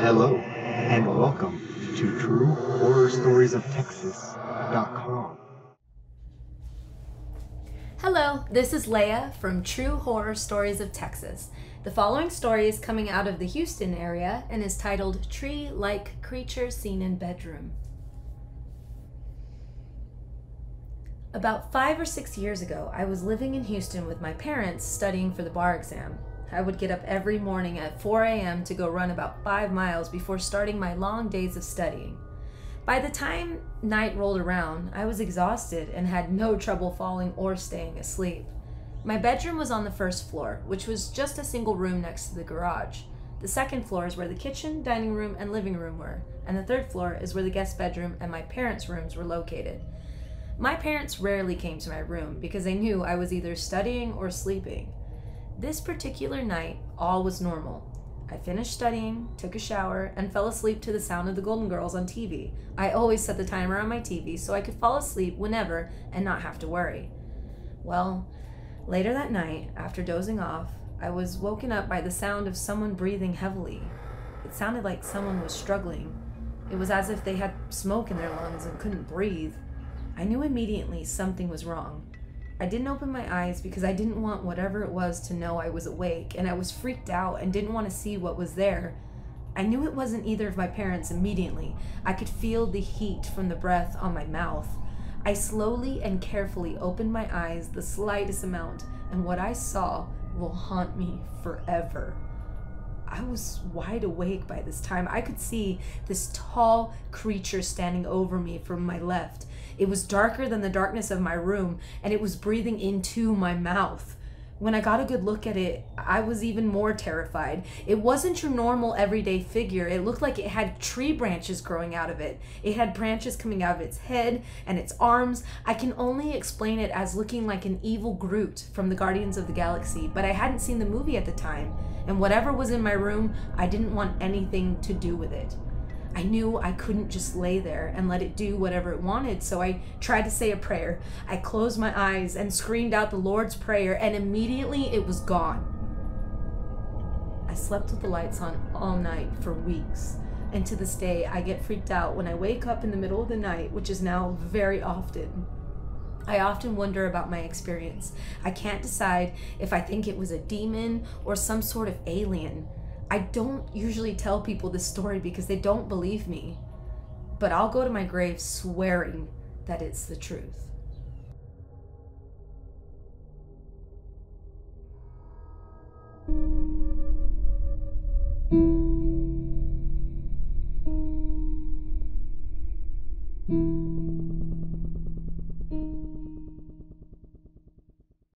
Hello, and welcome to True Horror Stories of Texas.com. Hello, this is Leia from True Horror Stories of Texas. The following story is coming out of the Houston area and is titled Tree Like Creature Seen in Bedroom. About five or six years ago, I was living in Houston with my parents studying for the bar exam. I would get up every morning at 4 a.m. to go run about five miles before starting my long days of studying. By the time night rolled around, I was exhausted and had no trouble falling or staying asleep. My bedroom was on the first floor, which was just a single room next to the garage. The second floor is where the kitchen, dining room, and living room were, and the third floor is where the guest bedroom and my parents' rooms were located. My parents rarely came to my room because they knew I was either studying or sleeping. This particular night, all was normal. I finished studying, took a shower, and fell asleep to the sound of the Golden Girls on TV. I always set the timer on my TV so I could fall asleep whenever and not have to worry. Well, later that night, after dozing off, I was woken up by the sound of someone breathing heavily. It sounded like someone was struggling. It was as if they had smoke in their lungs and couldn't breathe. I knew immediately something was wrong. I didn't open my eyes because I didn't want whatever it was to know I was awake, and I was freaked out and didn't want to see what was there. I knew it wasn't either of my parents immediately. I could feel the heat from the breath on my mouth. I slowly and carefully opened my eyes the slightest amount, and what I saw will haunt me forever. I was wide awake by this time. I could see this tall creature standing over me from my left. It was darker than the darkness of my room, and it was breathing into my mouth. When I got a good look at it, I was even more terrified. It wasn't your normal everyday figure. It looked like it had tree branches growing out of it. It had branches coming out of its head and its arms. I can only explain it as looking like an evil Groot from the Guardians of the Galaxy, but I hadn't seen the movie at the time, and whatever was in my room, I didn't want anything to do with it. I knew I couldn't just lay there and let it do whatever it wanted, so I tried to say a prayer. I closed my eyes and screamed out the Lord's Prayer, and immediately it was gone. I slept with the lights on all night for weeks, and to this day, I get freaked out when I wake up in the middle of the night, which is now very often. I often wonder about my experience. I can't decide if I think it was a demon or some sort of alien. I don't usually tell people this story because they don't believe me, but I'll go to my grave swearing that it's the truth.